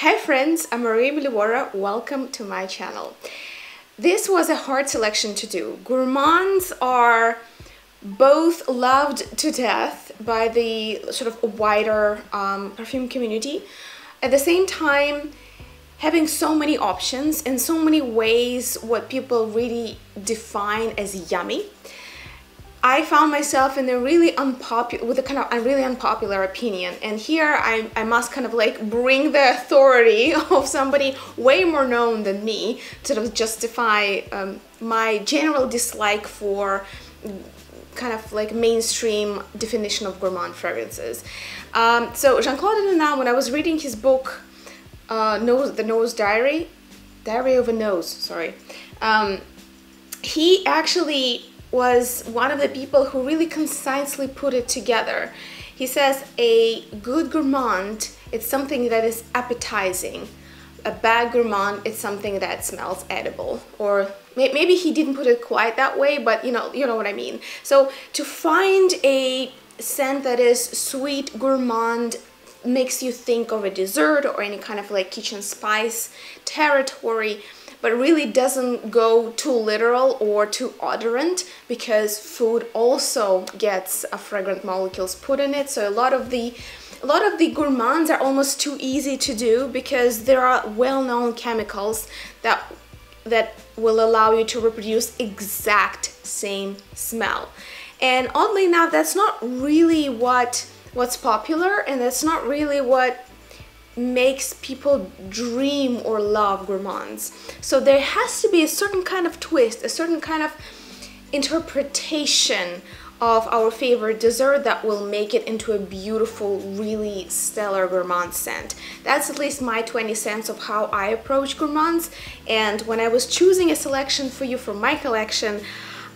Hi friends, I'm Maria Meliora. Welcome to my channel. This was a hard selection to do. Gourmands are both loved to death by the sort of wider um, perfume community. At the same time, having so many options and so many ways what people really define as yummy I found myself in a really unpopular, with a kind of a really unpopular opinion. And here I, I must kind of like bring the authority of somebody way more known than me to sort of justify um, my general dislike for kind of like mainstream definition of gourmand fragrances. Um, so Jean-Claude Ellena, when I was reading his book, uh, Nose, The Nose Diary, Diary of a Nose, sorry, um, he actually was one of the people who really concisely put it together. He says a good gourmand, it's something that is appetizing. A bad gourmand, it's something that smells edible. Or maybe he didn't put it quite that way, but you know, you know what I mean. So to find a scent that is sweet, gourmand, makes you think of a dessert or any kind of like kitchen spice territory, but really doesn't go too literal or too odorant because food also gets a fragrant molecules put in it. So a lot of the a lot of the gourmands are almost too easy to do because there are well-known chemicals that that will allow you to reproduce exact same smell. And oddly enough, that's not really what what's popular and that's not really what makes people dream or love gourmands. So there has to be a certain kind of twist, a certain kind of interpretation of our favorite dessert that will make it into a beautiful, really stellar gourmand scent. That's at least my 20 cents of how I approach gourmands. And when I was choosing a selection for you from my collection,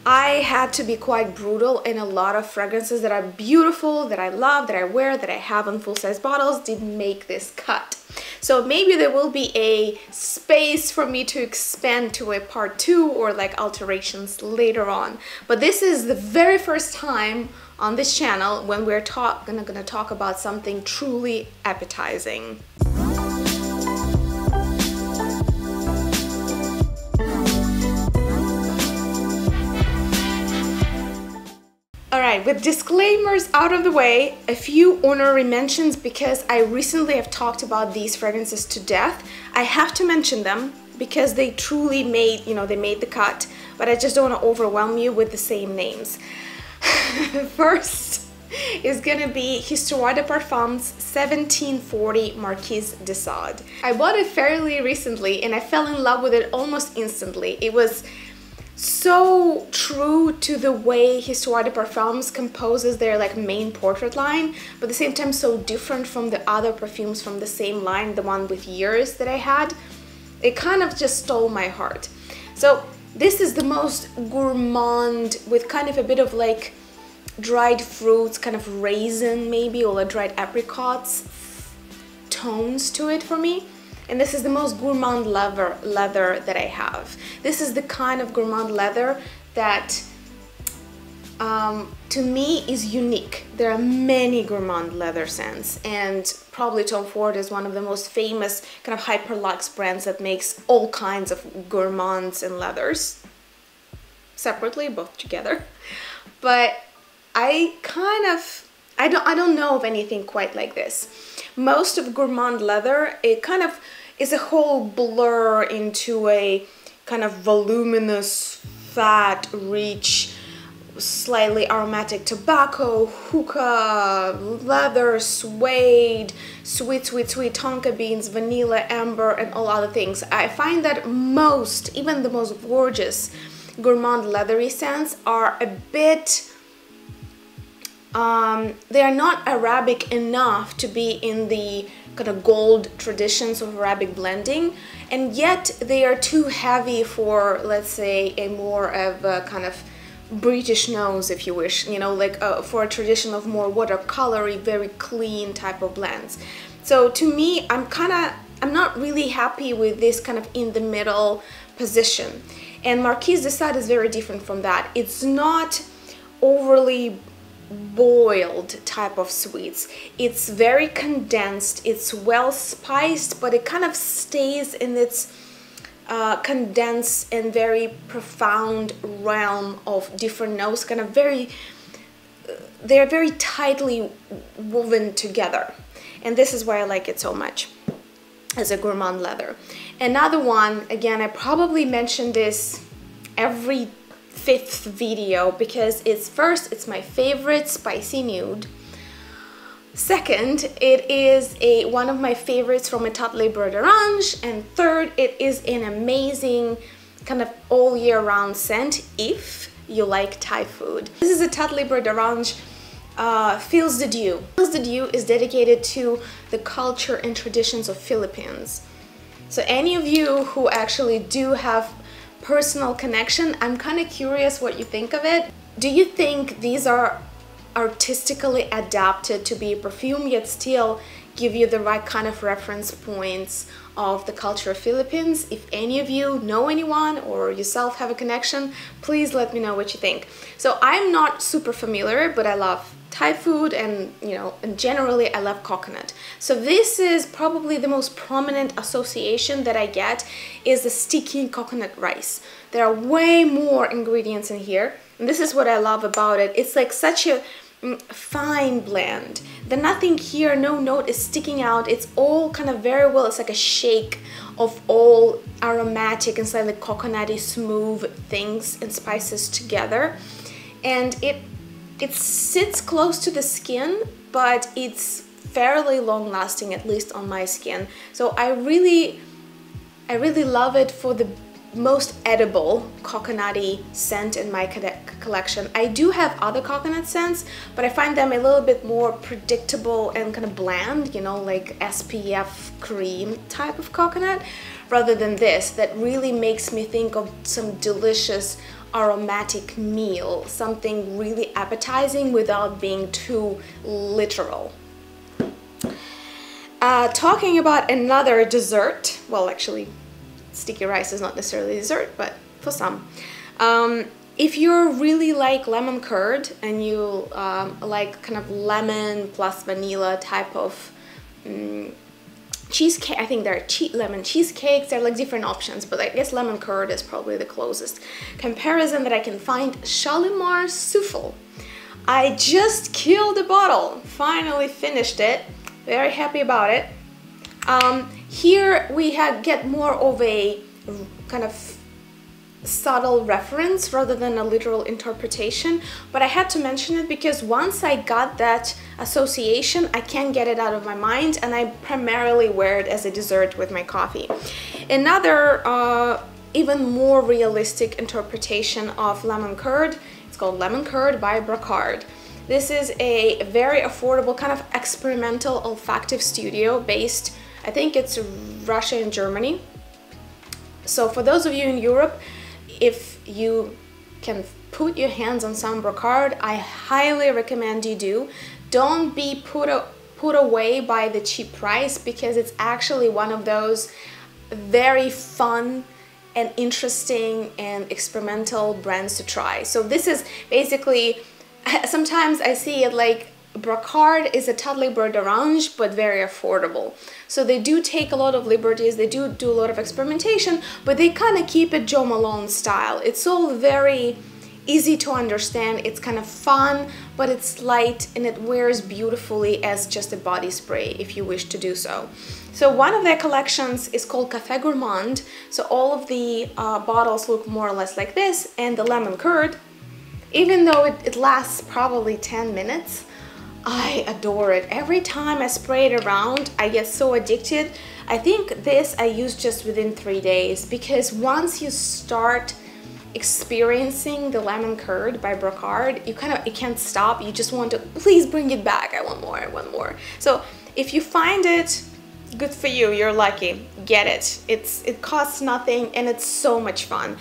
I had to be quite brutal in a lot of fragrances that are beautiful, that I love, that I wear, that I have in full-size bottles didn't make this cut. So maybe there will be a space for me to expand to a part two or like alterations later on. But this is the very first time on this channel when we're talk gonna, gonna talk about something truly appetizing. Alright, with disclaimers out of the way, a few honorary mentions because I recently have talked about these fragrances to death. I have to mention them because they truly made, you know, they made the cut, but I just don't want to overwhelm you with the same names. First is gonna be Histoires de Parfums 1740 Marquise de Sade. I bought it fairly recently and I fell in love with it almost instantly. It was so true to the way Histoires de Parfums composes their like main portrait line, but at the same time so different from the other perfumes from the same line, the one with years that I had. It kind of just stole my heart. So this is the most gourmand with kind of a bit of like dried fruits, kind of raisin maybe, or like dried apricots tones to it for me and this is the most gourmand leather, leather that I have. This is the kind of gourmand leather that um, to me is unique. There are many gourmand leather scents and probably Tom Ford is one of the most famous kind of hyperluxe brands that makes all kinds of gourmands and leathers separately, both together. But I kind of, I don't, I don't know of anything quite like this. Most of gourmand leather, it kind of is a whole blur into a kind of voluminous, fat, rich, slightly aromatic tobacco, hookah, leather, suede, sweet, sweet, sweet tonka beans, vanilla, amber, and all other things. I find that most, even the most gorgeous gourmand leathery scents are a bit um, they are not Arabic enough to be in the kind of gold traditions of Arabic blending and yet they are too heavy for let's say a more of a kind of British nose if you wish you know like uh, for a tradition of more watercolory very clean type of blends. So to me I'm kind of I'm not really happy with this kind of in the middle position. And Marquise de Sade is very different from that. It's not overly boiled type of sweets. It's very condensed, it's well spiced, but it kind of stays in its uh, condensed and very profound realm of different notes, kind of very, they're very tightly woven together. And this is why I like it so much as a gourmand leather. Another one, again, I probably mentioned this every fifth video because it's first, it's my favorite spicy nude. Second, it is a one of my favorites from Libre d'Orange. And third, it is an amazing kind of all year round scent if you like Thai food. This is Libre d'Orange uh, Fils de Dieu. Fils de Dieu is dedicated to the culture and traditions of Philippines. So any of you who actually do have personal connection, I'm kind of curious what you think of it. Do you think these are artistically adapted to be a perfume yet still give you the right kind of reference points of the culture of Philippines. If any of you know anyone or yourself have a connection, please let me know what you think. So I'm not super familiar, but I love Thai food and you know and generally I love coconut. So this is probably the most prominent association that I get is the sticky coconut rice. There are way more ingredients in here and this is what I love about it. It's like such a mm, fine blend. The nothing here no note is sticking out. It's all kind of very well it's like a shake of all aromatic and slightly coconutty smooth things and spices together. And it it sits close to the skin, but it's fairly long lasting, at least on my skin. So I really, I really love it for the most edible coconutty scent in my collection. I do have other coconut scents, but I find them a little bit more predictable and kind of bland, you know, like SPF cream type of coconut, rather than this that really makes me think of some delicious aromatic meal, something really appetizing without being too literal. Uh, talking about another dessert, well actually sticky rice is not necessarily dessert, but for some. Um, if you really like lemon curd and you um, like kind of lemon plus vanilla type of um, cheesecake i think there are che lemon cheesecakes there are like different options but i guess lemon curd is probably the closest comparison that i can find. Shalimar souffle. I just killed a bottle. Finally finished it. Very happy about it. Um, here we had get more of a kind of subtle reference rather than a literal interpretation but I had to mention it because once I got that association I can't get it out of my mind and I primarily wear it as a dessert with my coffee. Another uh, even more realistic interpretation of lemon curd it's called lemon curd by Brocard. This is a very affordable kind of experimental olfactive studio based I think it's Russia and Germany so for those of you in Europe if you can put your hands on some brocard, I highly recommend you do. Don't be put, put away by the cheap price because it's actually one of those very fun and interesting and experimental brands to try. So this is basically, sometimes I see it like Brocard is a Etat Libre d'Orange, but very affordable. So they do take a lot of liberties, they do do a lot of experimentation, but they kind of keep it Jo Malone style. It's all very easy to understand, it's kind of fun, but it's light and it wears beautifully as just a body spray if you wish to do so. So one of their collections is called Café Gourmand. So all of the uh, bottles look more or less like this and the lemon curd, even though it, it lasts probably 10 minutes, I adore it. Every time I spray it around, I get so addicted. I think this I use just within three days because once you start experiencing the lemon curd by Brocard, you kind of you can't stop. You just want to please bring it back. I want more. I want more. So if you find it, good for you. You're lucky. Get it. It's it costs nothing and it's so much fun.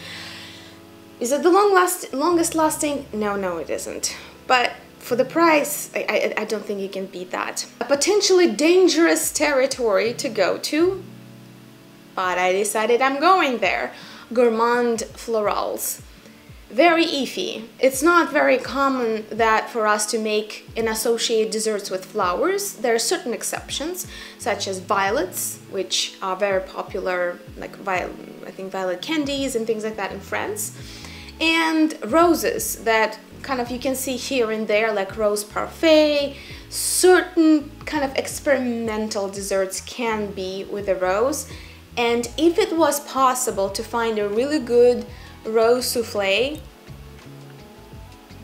Is it the long last longest lasting? No, no, it isn't. But for the price, I, I, I don't think you can beat that. A potentially dangerous territory to go to, but I decided I'm going there. Gourmand Florals. very iffy. It's not very common that for us to make and associate desserts with flowers. There are certain exceptions, such as violets, which are very popular, like I think violet candies and things like that in France, and roses that kind of you can see here and there, like rose parfait. Certain kind of experimental desserts can be with a rose, and if it was possible to find a really good rose souffle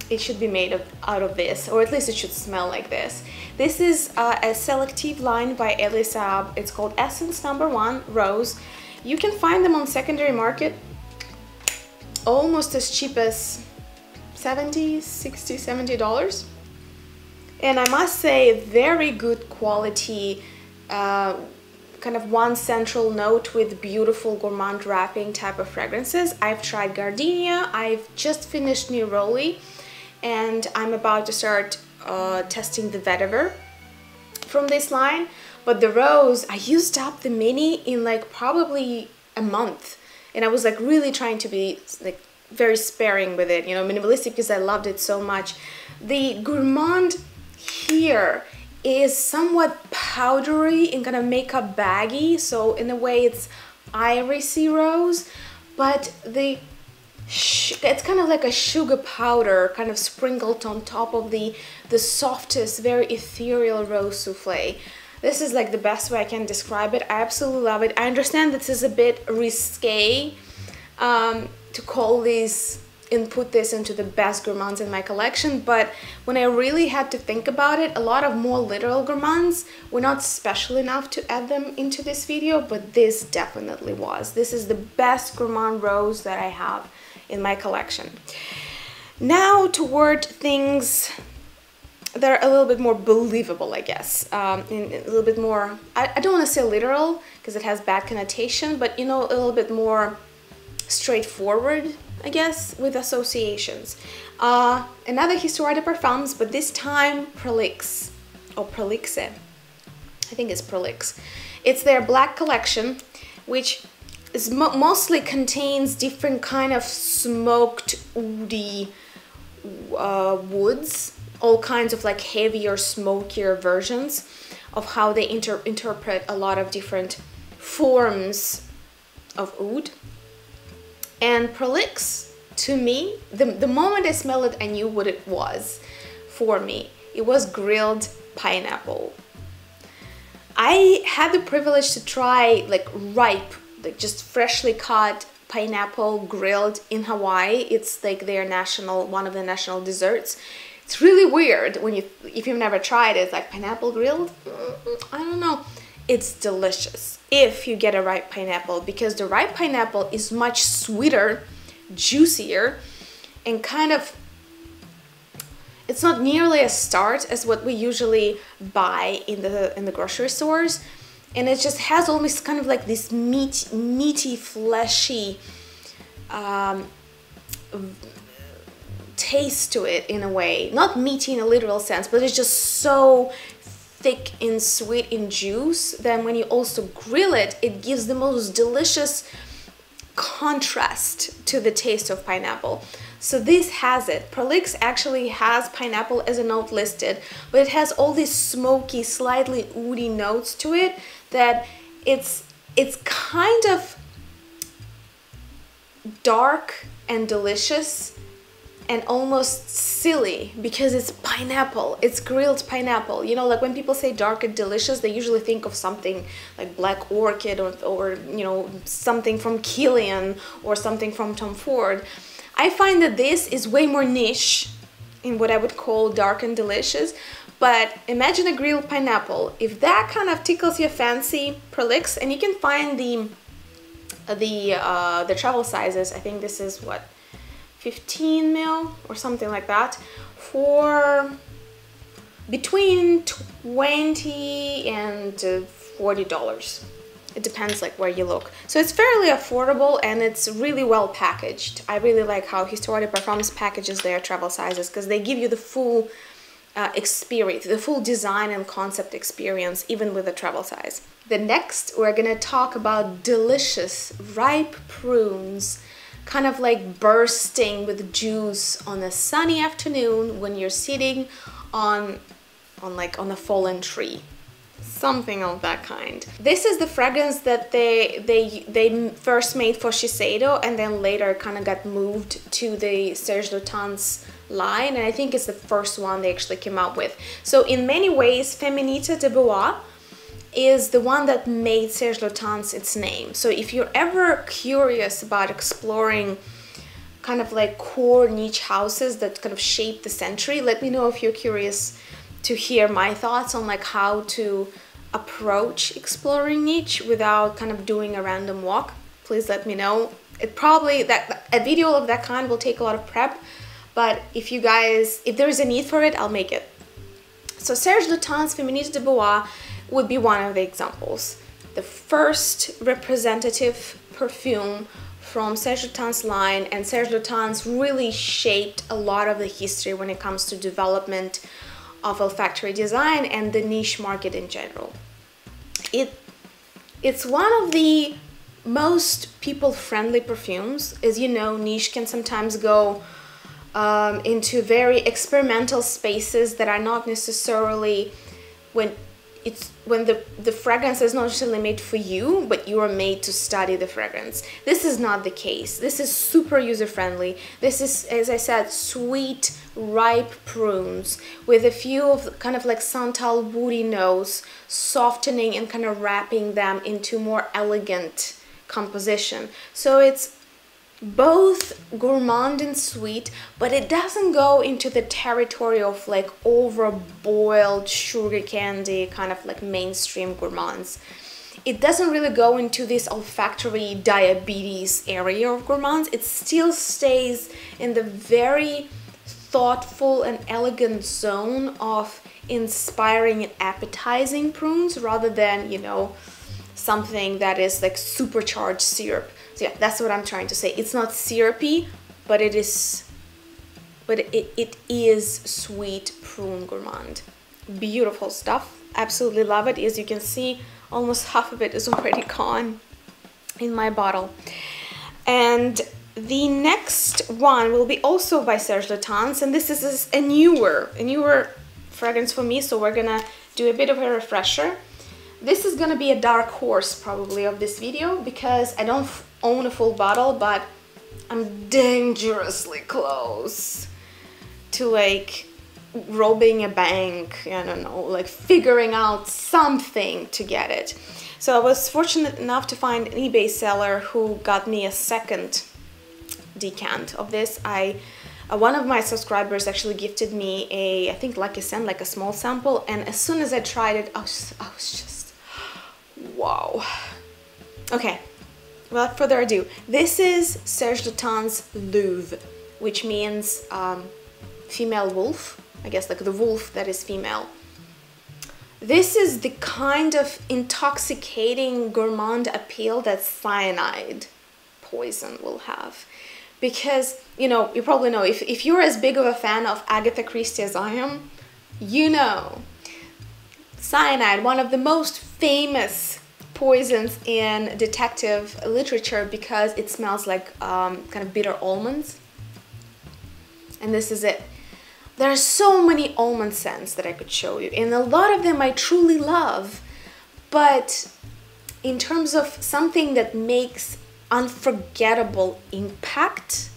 it should be made of, out of this or at least it should smell like this. This is uh, a selective line by Elie Saab. It's called essence number one rose. You can find them on secondary market almost as cheap as 70 60 70 dollars and I must say very good quality uh, kind of one central note with beautiful gourmand wrapping type of fragrances. I've tried Gardenia, I've just finished Neroli, and I'm about to start uh, testing the vetiver from this line. But the rose, I used up the mini in like probably a month. And I was like really trying to be like very sparing with it, you know, minimalistic because I loved it so much. The gourmand here is somewhat powdery and kind of makeup baggy so in a way it's irisy rose but the it's kind of like a sugar powder kind of sprinkled on top of the the softest very ethereal rose souffle. This is like the best way I can describe it. I absolutely love it. I understand this is a bit risque um, to call these and put this into the best gourmands in my collection but when I really had to think about it a lot of more literal gourmands were not special enough to add them into this video but this definitely was. This is the best gourmand rose that I have in my collection. Now toward things that are a little bit more believable I guess um, and a little bit more I, I don't want to say literal because it has bad connotation but you know a little bit more straightforward I guess, with associations. Uh, another Histoires de Parfums, but this time Prolix, or Prolixe. I think it's Prolix. It's their black collection, which is mo mostly contains different kind of smoked woody uh, woods, all kinds of like heavier, smokier versions of how they inter interpret a lot of different forms of oud and Prolix, to me, the, the moment I smelled it, I knew what it was for me. It was grilled pineapple. I had the privilege to try like ripe, like just freshly cut pineapple grilled in Hawaii. It's like their national, one of the national desserts. It's really weird when you, if you've never tried it, it's like pineapple grilled. I don't know. It's delicious if you get a ripe pineapple because the ripe pineapple is much sweeter, juicier, and kind of it's not nearly as tart as what we usually buy in the in the grocery stores. And it just has almost kind of like this meat meaty fleshy um, taste to it in a way. Not meaty in a literal sense but it's just so thick and sweet in juice then when you also grill it it gives the most delicious contrast to the taste of pineapple. So this has it. Prolix actually has pineapple as a note listed but it has all these smoky slightly woody notes to it that it's it's kind of dark and delicious and almost silly because it's pineapple. It's grilled pineapple. You know like when people say dark and delicious they usually think of something like black orchid or, or you know something from Kilian or something from Tom Ford. I find that this is way more niche in what I would call dark and delicious but imagine a grilled pineapple. If that kind of tickles your fancy prolix and you can find the the uh, the travel sizes I think this is what 15 mil or something like that for between 20 and 40 dollars. It depends like where you look. So it's fairly affordable and it's really well packaged. I really like how Histoire de packages their travel sizes because they give you the full uh, experience the full design and concept experience even with the travel size. The next we're gonna talk about delicious ripe prunes kind of like bursting with juice on a sunny afternoon when you're sitting on on like on a fallen tree something of that kind. This is the fragrance that they they they first made for Shiseido and then later kind of got moved to the Serge Lutens line and I think it's the first one they actually came out with. So in many ways Féminité de Bois is the one that made Serge Lutens its name. So if you're ever curious about exploring kind of like core niche houses that kind of shape the century, let me know if you're curious to hear my thoughts on like how to approach exploring niche without kind of doing a random walk, please let me know. It probably, that a video of that kind will take a lot of prep, but if you guys, if there is a need for it, I'll make it. So Serge Lutens Féminité de Bois would be one of the examples. The first representative perfume from Serge Lutens line and Serge Lutens really shaped a lot of the history when it comes to development of olfactory design and the niche market in general. It it's one of the most people-friendly perfumes. As you know, niche can sometimes go um, into very experimental spaces that are not necessarily when it's when the, the fragrance is not necessarily made for you, but you are made to study the fragrance. This is not the case. This is super user-friendly. This is, as I said, sweet, ripe prunes with a few of kind of like Santal woody notes, softening and kind of wrapping them into more elegant composition. So it's both gourmand and sweet, but it doesn't go into the territory of like over boiled sugar candy, kind of like mainstream gourmands. It doesn't really go into this olfactory diabetes area of gourmands. It still stays in the very thoughtful and elegant zone of inspiring and appetizing prunes rather than, you know, something that is like supercharged syrup. So yeah, that's what I'm trying to say. It's not syrupy, but it is but it, it is sweet prune gourmand. Beautiful stuff. Absolutely love it. As you can see, almost half of it is already gone in my bottle. And the next one will be also by Serge Lutens, and this is a newer, a newer fragrance for me, so we're gonna do a bit of a refresher. This is gonna be a dark horse probably of this video because I don't own a full bottle, but I'm dangerously close to like robbing a bank, I don't know, like figuring out something to get it. So I was fortunate enough to find an eBay seller who got me a second decant of this. I uh, one of my subscribers actually gifted me a, I think like a cent, like a small sample, and as soon as I tried it, I was, I was just, wow. Okay, without further ado, this is Serge Lutens Louve, which means um, female wolf, I guess like the wolf that is female. This is the kind of intoxicating gourmand appeal that cyanide poison will have. Because, you know, you probably know, if, if you're as big of a fan of Agatha Christie as I am, you know cyanide, one of the most famous poisons in detective literature because it smells like um, kind of bitter almonds. And this is it. There are so many almond scents that I could show you, and a lot of them I truly love. But in terms of something that makes unforgettable impact,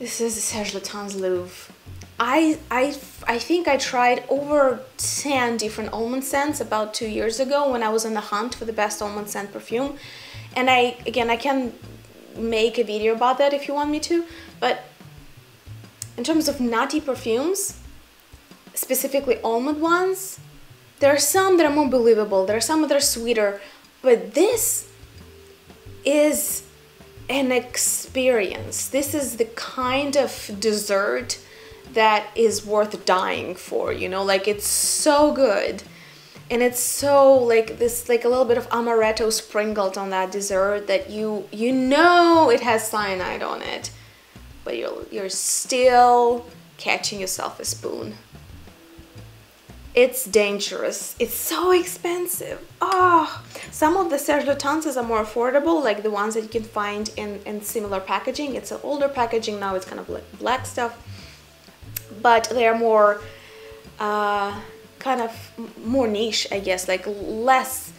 this is Serge Lutens Louve. I, I, I think I tried over 10 different almond scents about two years ago when I was on the hunt for the best almond scent perfume. And I, again, I can make a video about that if you want me to, but in terms of nutty perfumes, specifically almond ones, there are some that are more believable, there are some that are sweeter, but this is an experience. This is the kind of dessert that is worth dying for, you know, like it's so good. And it's so like this like a little bit of amaretto sprinkled on that dessert that you you know it has cyanide on it, but you're you're still catching yourself a spoon. it's dangerous. It's so expensive. Oh, some of the Serge Lutances are more affordable, like the ones that you can find in, in similar packaging. It's an older packaging now, it's kind of like black stuff. But they're more, uh, kind of more niche, I guess, like less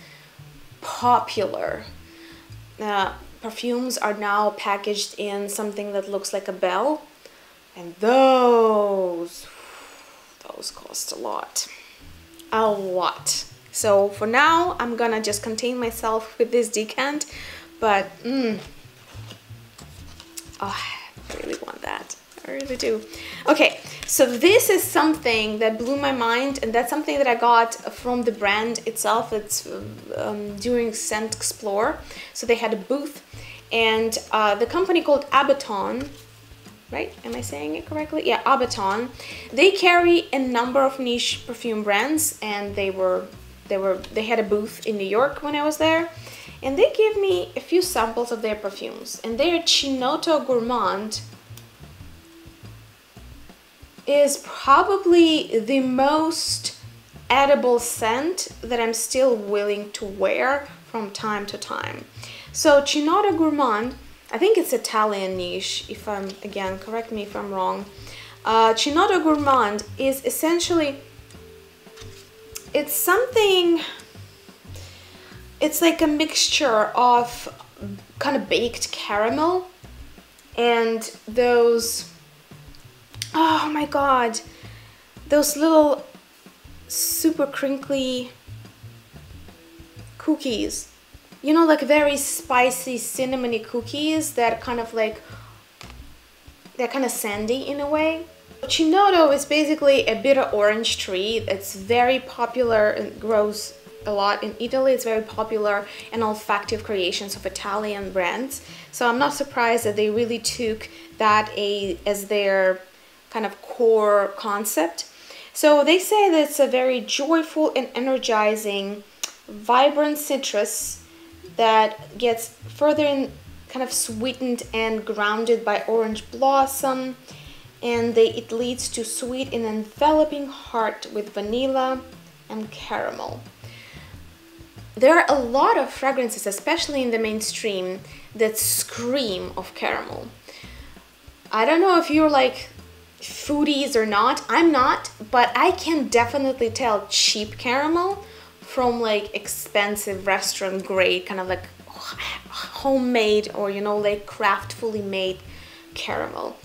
popular. Uh, perfumes are now packaged in something that looks like a bell. And those, those cost a lot a lot. So for now, I'm gonna just contain myself with this decant, but mm, oh, I really want that. I really do. Okay, so this is something that blew my mind, and that's something that I got from the brand itself. It's um, during Scent Explore. So they had a booth, and uh, the company called Abaton right? Am I saying it correctly? Yeah, Abaton. They carry a number of niche perfume brands and they were they were they had a booth in New York when I was there. And they gave me a few samples of their perfumes. And their Chinotto Gourmand is probably the most edible scent that I'm still willing to wear from time to time. So Chinotto Gourmand I think it's Italian niche, if I'm, again, correct me if I'm wrong. Uh, Gourmand is essentially, it's something, it's like a mixture of kind of baked caramel and those, oh my god, those little super crinkly cookies you know, like very spicy cinnamony cookies that kind of like, they're kind of sandy in a way. Chinotto is basically a bitter orange tree It's very popular and grows a lot in Italy. It's very popular and olfactive creations of Italian brands. So I'm not surprised that they really took that a, as their kind of core concept. So they say that it's a very joyful and energizing, vibrant citrus that gets further in kind of sweetened and grounded by orange blossom and they, it leads to sweet and enveloping heart with vanilla and caramel. There are a lot of fragrances, especially in the mainstream, that scream of caramel. I don't know if you're like foodies or not, I'm not, but I can definitely tell cheap caramel from like expensive restaurant grade kind of like homemade or you know like craftfully made caramel.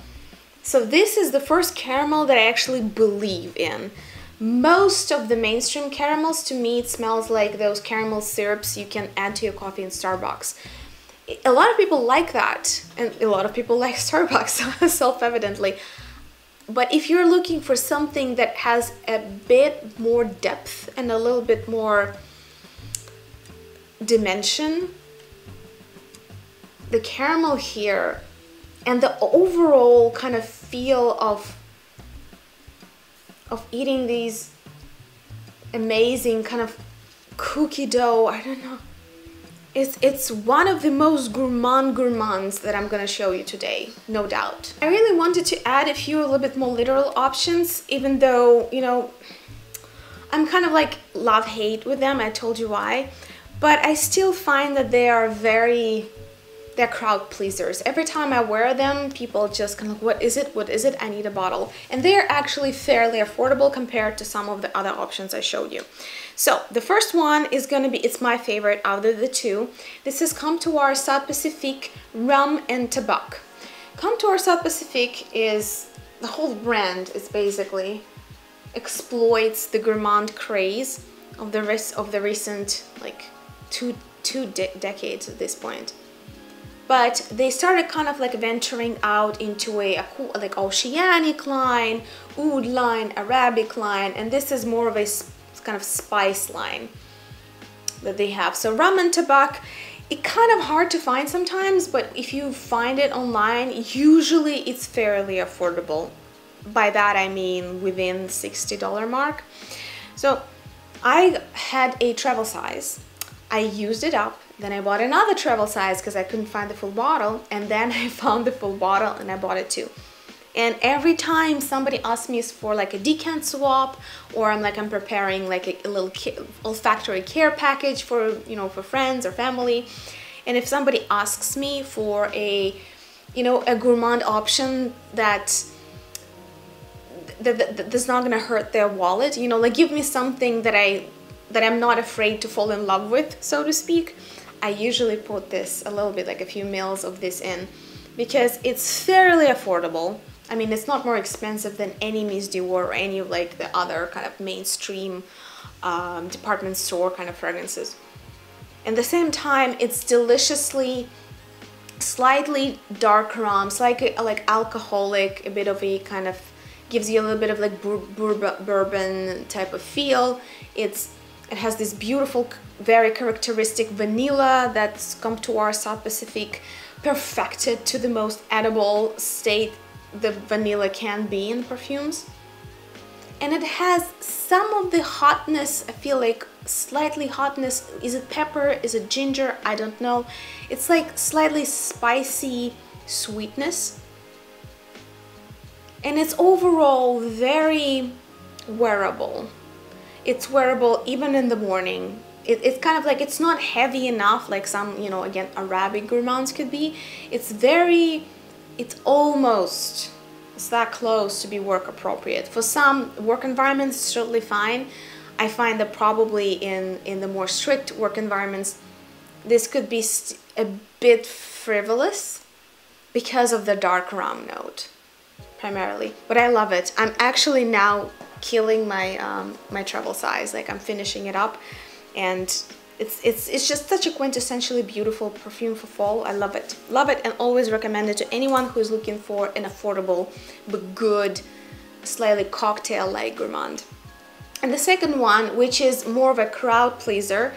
So this is the first caramel that I actually believe in. Most of the mainstream caramels to me it smells like those caramel syrups you can add to your coffee in Starbucks. A lot of people like that and a lot of people like Starbucks self-evidently but if you're looking for something that has a bit more depth and a little bit more dimension, the caramel here and the overall kind of feel of of eating these amazing kind of cookie dough, I don't know, it's, it's one of the most gourmand gourmands that I'm gonna show you today, no doubt. I really wanted to add a few a little bit more literal options, even though, you know, I'm kind of like love-hate with them, I told you why. But I still find that they are very, they're crowd pleasers. Every time I wear them, people just kind of, like, what is it, what is it, I need a bottle. And they're actually fairly affordable compared to some of the other options I showed you. So the first one is gonna be, it's my favorite out of the two. This is Comptoir South Pacific Rum and Tabac. Comptoir South Pacific is, the whole brand is basically exploits the gourmand craze of the rest of the recent like two two de decades at this point but they started kind of like venturing out into a, a like oceanic line oud line arabic line and this is more of a kind of spice line that they have. So rum and tabac, it kind of hard to find sometimes, but if you find it online, usually it's fairly affordable. By that I mean within $60 mark. So I had a travel size. I used it up, then I bought another travel size because I couldn't find the full bottle, and then I found the full bottle and I bought it too. And every time somebody asks me for like a decant swap, or I'm like I'm preparing like a, a little olfactory care package for you know for friends or family, and if somebody asks me for a you know a gourmand option that that, that, that's not gonna hurt their wallet, you know, like give me something that I that I'm not afraid to fall in love with, so to speak. I usually put this a little bit like a few mils of this in because it's fairly affordable I mean, it's not more expensive than any Miss Dior or any of like the other kind of mainstream um, department store kind of fragrances. At the same time, it's deliciously slightly dark rum, like like alcoholic, a bit of a kind of gives you a little bit of like bourbon type of feel. It's it has this beautiful, very characteristic vanilla that's Comptoir South Pacific, perfected to the most edible state the vanilla can be in perfumes. And it has some of the hotness, I feel like slightly hotness. Is it pepper? Is it ginger? I don't know. It's like slightly spicy sweetness. And it's overall very wearable. It's wearable even in the morning. It, it's kind of like, it's not heavy enough like some, you know, again, Arabic gourmands could be. It's very it's almost it's that close to be work appropriate. For some work environments, it's totally fine. I find that probably in, in the more strict work environments, this could be a bit frivolous because of the dark rum note, primarily. But I love it. I'm actually now killing my um, my travel size. Like I'm finishing it up, and it's, it's, it's just such a quintessentially beautiful perfume for fall. I love it. Love it and always recommend it to anyone who's looking for an affordable but good, slightly cocktail-like gourmand. And the second one, which is more of a crowd pleaser,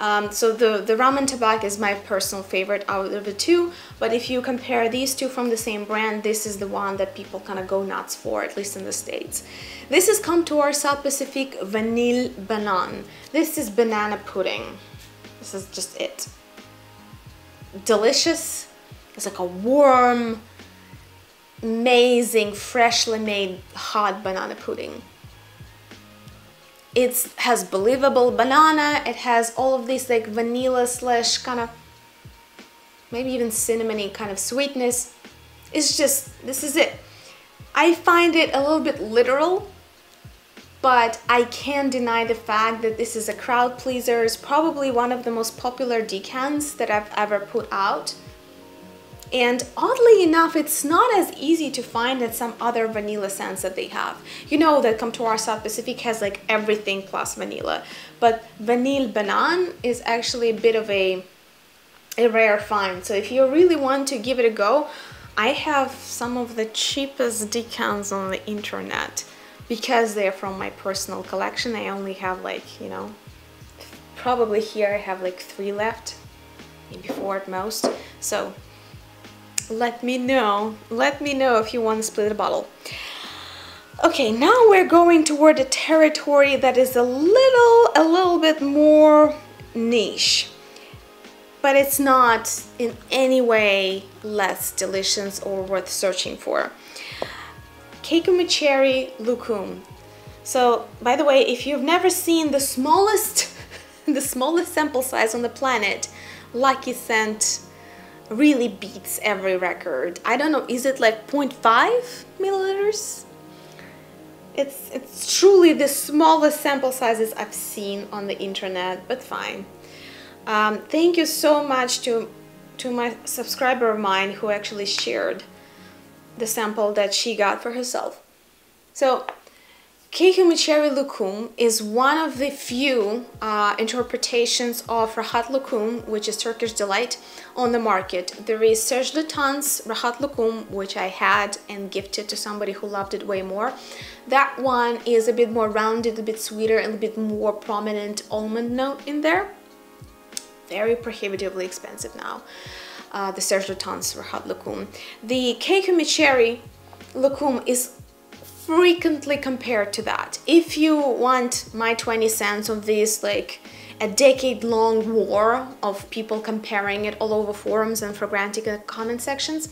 um, so the, the Rum and Tabac is my personal favorite out of the two, but if you compare these two from the same brand, this is the one that people kind of go nuts for, at least in the States. This is Comptoir South Pacific Vanille Banane. This is banana pudding. This is just it. Delicious. It's like a warm, amazing, freshly made hot banana pudding it has believable banana. It has all of these like vanilla slash kind of maybe even cinnamony kind of sweetness. It's just this is it. I find it a little bit literal but I can't deny the fact that this is a crowd pleaser. It's probably one of the most popular decants that I've ever put out and oddly enough, it's not as easy to find as some other vanilla scents that they have. You know that Comptoir South Pacific has like everything plus vanilla, but Vanille Banane is actually a bit of a, a rare find. So if you really want to give it a go, I have some of the cheapest decants on the internet because they're from my personal collection. I only have like, you know, probably here I have like three left, maybe four at most. So let me know. Let me know if you want to split a bottle. Okay, now we're going toward a territory that is a little, a little bit more niche. But it's not in any way less delicious or worth searching for. Cherry Loukoum. So, by the way, if you've never seen the smallest, the smallest sample size on the planet, Lucky Scent really beats every record. I don't know, is it like 0.5 milliliters? It's, it's truly the smallest sample sizes I've seen on the internet, but fine. Um, thank you so much to, to my subscriber of mine who actually shared the sample that she got for herself. So Keiko Mecheri Lukum is one of the few uh, interpretations of Rahat Lukum, which is Turkish delight, on the market. There is Serge Lutens Rahat Lukum, which I had and gifted to somebody who loved it way more. That one is a bit more rounded, a bit sweeter, and a bit more prominent almond note in there. Very prohibitively expensive now. Uh, the Serge Lutens Rahat Lukum. The Keiko Mecheri Lukum is frequently compared to that. If you want my 20 cents of this like a decade-long war of people comparing it all over forums and Fragrantica comment sections.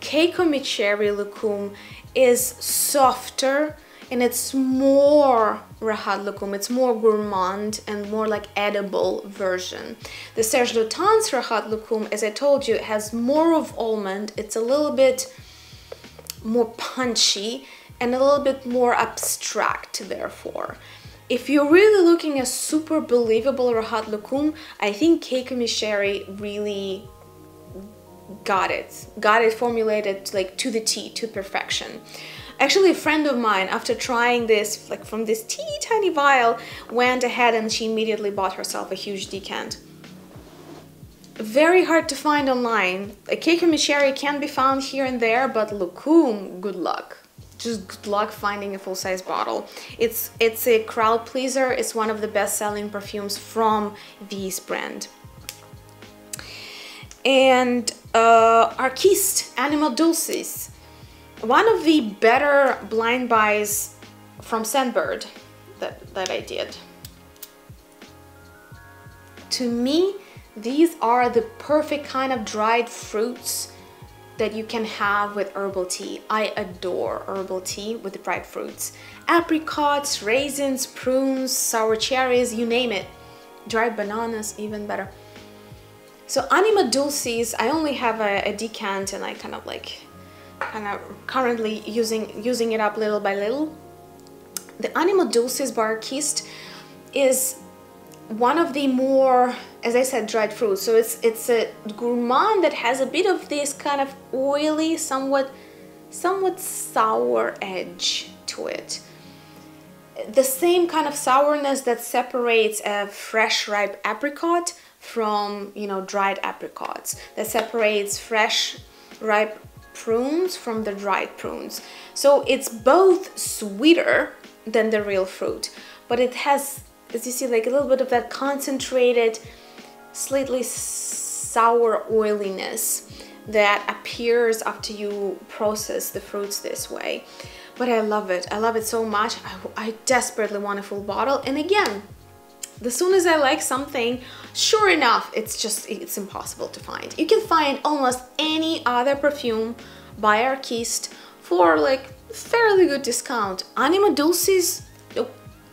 Keiko Mecheri Lucum is softer and it's more Rahat Lucum, it's more gourmand and more like edible version. The Serge Lutens Rahat Lucum, as I told you, has more of almond, it's a little bit more punchy and a little bit more abstract therefore. If you're really looking a super believable Rahat Lucum, I think Keiko Mecheri really got it, got it formulated like to the T, to perfection. Actually, a friend of mine, after trying this, like from this teeny tiny vial, went ahead and she immediately bought herself a huge decant. Very hard to find online. A Keiko Mecheri can be found here and there, but Lucum, good luck. Just good luck finding a full-size bottle. It's, it's a crowd pleaser. It's one of the best-selling perfumes from this brand. And uh, Arquiste Anima Dulcis one of the better blind buys from Scentbird that, that I did. To me, these are the perfect kind of dried fruits that you can have with herbal tea. I adore herbal tea with dried fruits. Apricots, raisins, prunes, sour cherries, you name it. Dried bananas, even better. So Anima Dulcis, I only have a, a decant and I kind of like kind of currently using using it up little by little. The Anima Dulcis Bar Arquiste is one of the more, as I said, dried fruits. So it's it's a gourmand that has a bit of this kind of oily, somewhat somewhat sour edge to it. The same kind of sourness that separates a fresh ripe apricot from, you know, dried apricots. That separates fresh ripe prunes from the dried prunes. So it's both sweeter than the real fruit, but it has, as you see, like a little bit of that concentrated, slightly sour oiliness that appears after you process the fruits this way. But I love it. I love it so much. I, I desperately want a full bottle. And again, the soon as I like something, sure enough, it's just, it's impossible to find. You can find almost any other perfume by Arquiste for like fairly good discount. Anima Dulcis,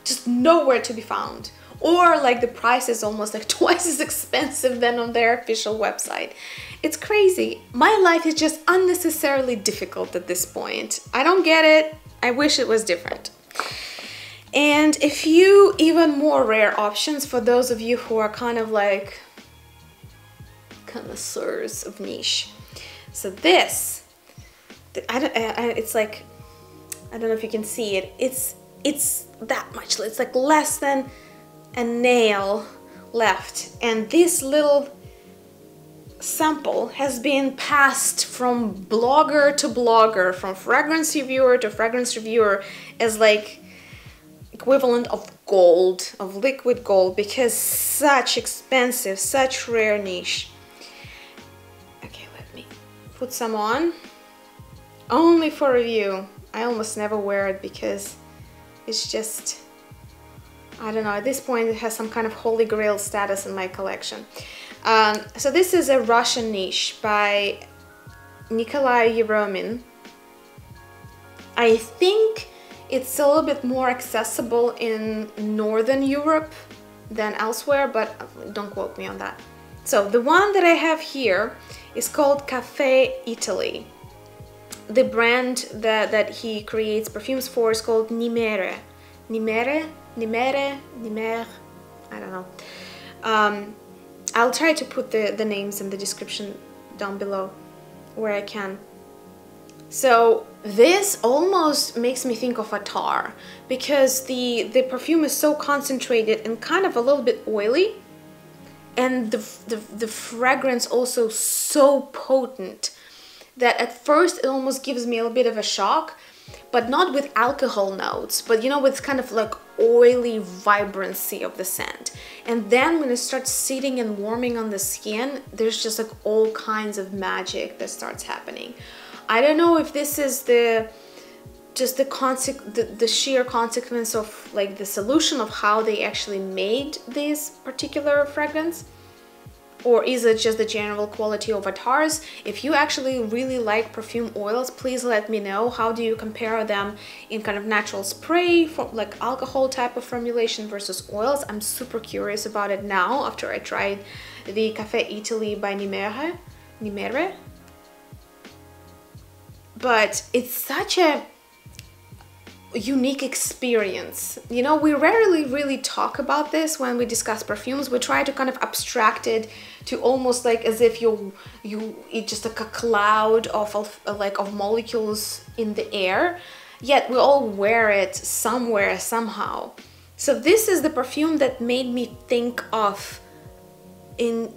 just nowhere to be found. Or like the price is almost like twice as expensive than on their official website. It's crazy. My life is just unnecessarily difficult at this point. I don't get it. I wish it was different and a few even more rare options for those of you who are kind of like connoisseurs of niche. So this, I don't, I, it's like, I don't know if you can see it. It's, it's that much, it's like less than a nail left. And this little sample has been passed from blogger to blogger, from fragrance reviewer to fragrance reviewer as like equivalent of gold, of liquid gold, because such expensive, such rare niche. Okay, let me put some on. Only for review. I almost never wear it because it's just, I don't know, at this point it has some kind of holy grail status in my collection. Um, so this is a Russian niche by Nikolai Yeromin. I think it's a little bit more accessible in Northern Europe than elsewhere, but don't quote me on that. So the one that I have here is called Cafe Italy. The brand that, that he creates perfumes for is called Nimere. Nimere? Nimere? Nimere? I don't know. Um, I'll try to put the, the names in the description down below where I can. So this almost makes me think of Attar because the, the perfume is so concentrated and kind of a little bit oily and the, the, the fragrance also so potent that at first it almost gives me a little bit of a shock but not with alcohol notes but you know with kind of like oily vibrancy of the scent. And then when it starts sitting and warming on the skin there's just like all kinds of magic that starts happening. I don't know if this is the just the, the the sheer consequence of like the solution of how they actually made this particular fragrance or is it just the general quality of attars if you actually really like perfume oils please let me know. How do you compare them in kind of natural spray for like alcohol type of formulation versus oils? I'm super curious about it now after i tried the cafe italy by nimere nimere. But it's such a unique experience. You know, we rarely really talk about this when we discuss perfumes. We try to kind of abstract it to almost like as if you you it's just like a cloud of, of like of molecules in the air. Yet we all wear it somewhere somehow. So this is the perfume that made me think of in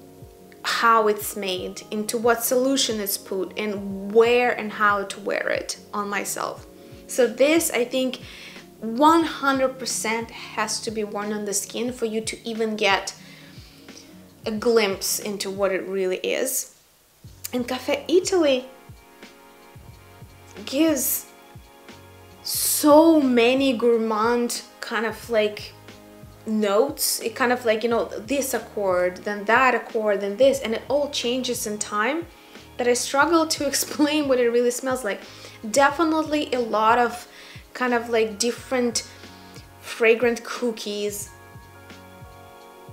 how it's made, into what solution it's put, and where and how to wear it on myself. So this, I think, 100% has to be worn on the skin for you to even get a glimpse into what it really is. And Cafe Italy gives so many gourmand kind of like notes it kind of like you know this accord then that accord then this and it all changes in time that I struggle to explain what it really smells like definitely a lot of kind of like different fragrant cookies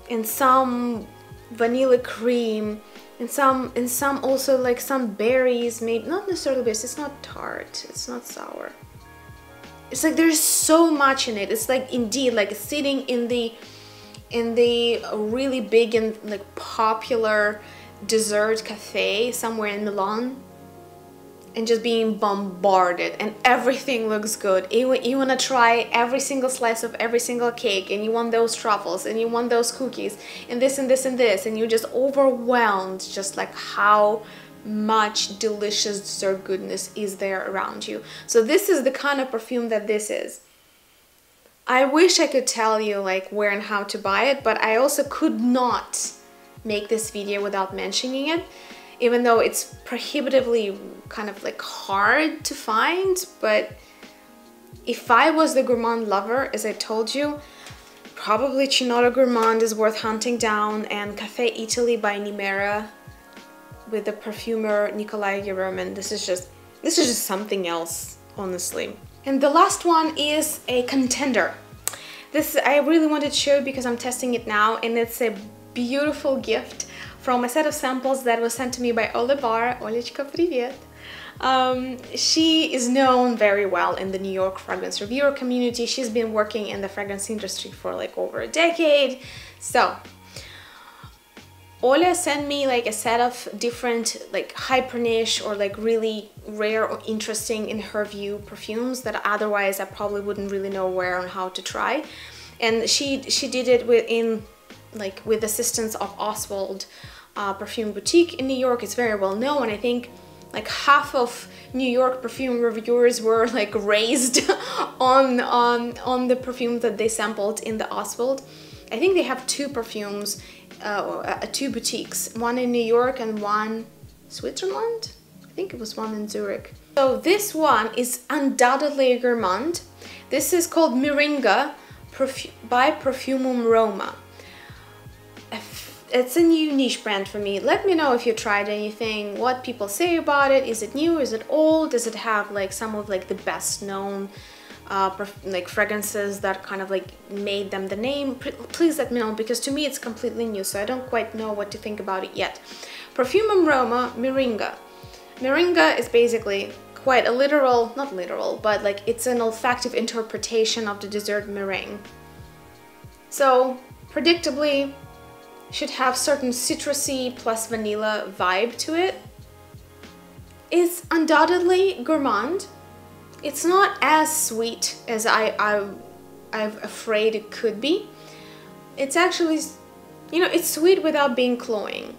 and some vanilla cream and some and some also like some berries made not necessarily berries it's not tart it's not sour. It's like there's so much in it it's like indeed like sitting in the in the really big and like popular dessert cafe somewhere in Milan and just being bombarded and everything looks good. You, you want to try every single slice of every single cake and you want those truffles and you want those cookies and this and this and this and you're just overwhelmed just like how much delicious dessert goodness is there around you. So this is the kind of perfume that this is. I wish I could tell you like where and how to buy it but I also could not make this video without mentioning it even though it's prohibitively kind of like hard to find but if I was the gourmand lover as I told you probably Chinotto Gourmand is worth hunting down and Cafe Italy by Nimera with the perfumer Nikolai Yeremin this is just this is just something else honestly. And the last one is a contender. This I really wanted to show because I'm testing it now and it's a beautiful gift from a set of samples that was sent to me by Olebar. Bar. Олечка, привет! Um, she is known very well in the New York fragrance reviewer community. She's been working in the fragrance industry for like over a decade. So, Ole sent me like a set of different like hyper niche or like really rare or interesting in her view perfumes that otherwise I probably wouldn't really know where and how to try. And she she did it within like with assistance of Osswald uh, perfume boutique in New York. It's very well known. I think like half of New York perfume reviewers were like raised on, on, on the perfume that they sampled in the Osswald. I think they have two perfumes, uh, uh, two boutiques, one in New York and one Switzerland. I think it was one in Zurich. So this one is undoubtedly a gourmand. This is called Meringa by Profumum Roma it's a new niche brand for me. Let me know if you tried anything, what people say about it. Is it new? Is it old? Does it have like some of like the best known uh, like fragrances that kind of like made them the name? Please let me know because to me it's completely new, so I don't quite know what to think about it yet. Profumum Roma Meringa. Meringa is basically quite a literal, not literal, but like it's an olfactive interpretation of the dessert meringue. So, predictably, should have certain citrusy plus vanilla vibe to it. It's undoubtedly gourmand. It's not as sweet as I, I, I'm afraid it could be. It's actually, you know, it's sweet without being cloying.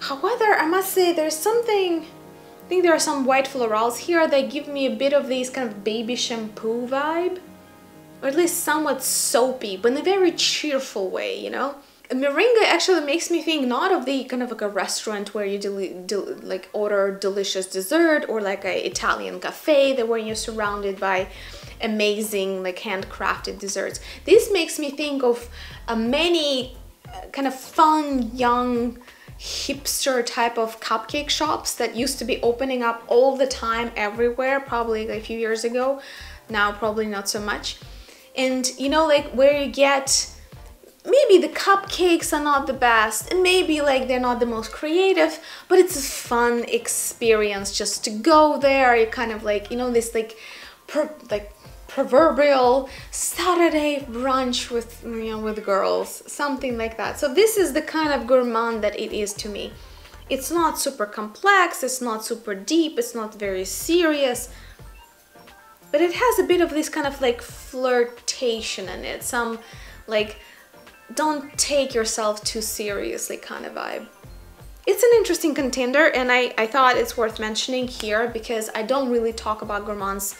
However, I must say there's something, I think there are some white florals here that give me a bit of this kind of baby shampoo vibe. Or at least somewhat soapy, but in a very cheerful way, you know? Meringue actually makes me think not of the kind of like a restaurant where you like order delicious dessert or like a Italian cafe that where you're surrounded by amazing like handcrafted desserts. This makes me think of uh, many uh, kind of fun young hipster type of cupcake shops that used to be opening up all the time everywhere probably like a few years ago now probably not so much and you know like where you get maybe the cupcakes are not the best and maybe like they're not the most creative but it's a fun experience just to go there. You kind of like you know this like per, like proverbial Saturday brunch with you know with girls something like that. So this is the kind of gourmand that it is to me. It's not super complex it's not super deep it's not very serious but it has a bit of this kind of like flirtation in it. Some like don't take yourself too seriously kind of vibe. It's an interesting contender and I, I thought it's worth mentioning here because I don't really talk about gourmands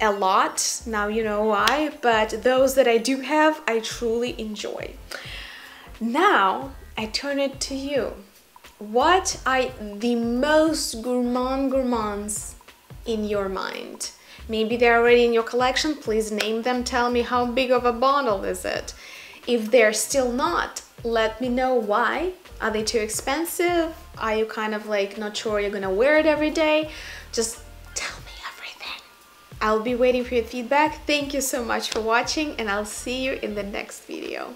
a lot, now you know why, but those that I do have, I truly enjoy. Now, I turn it to you. What are the most gourmand gourmands in your mind? Maybe they're already in your collection, please name them, tell me how big of a bottle is it. If they're still not, let me know why. Are they too expensive? Are you kind of like not sure you're gonna wear it every day? Just tell me everything. I'll be waiting for your feedback. Thank you so much for watching and I'll see you in the next video.